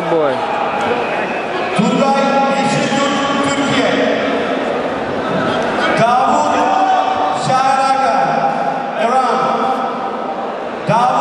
Soldier Boy. Turgay Yeşilgül Türkiye. Davut Şahraka, Iran. Davut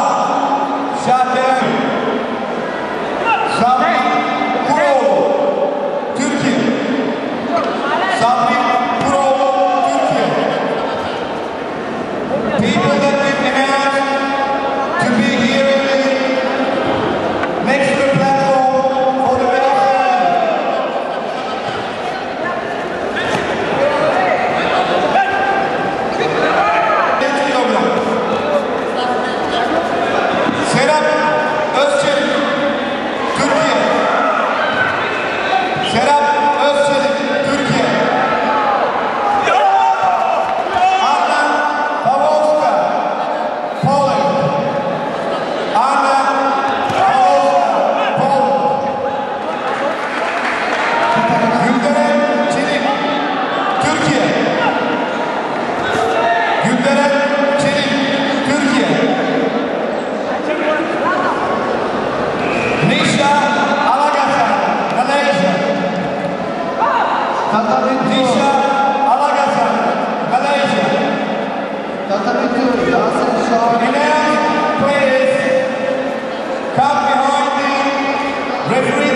every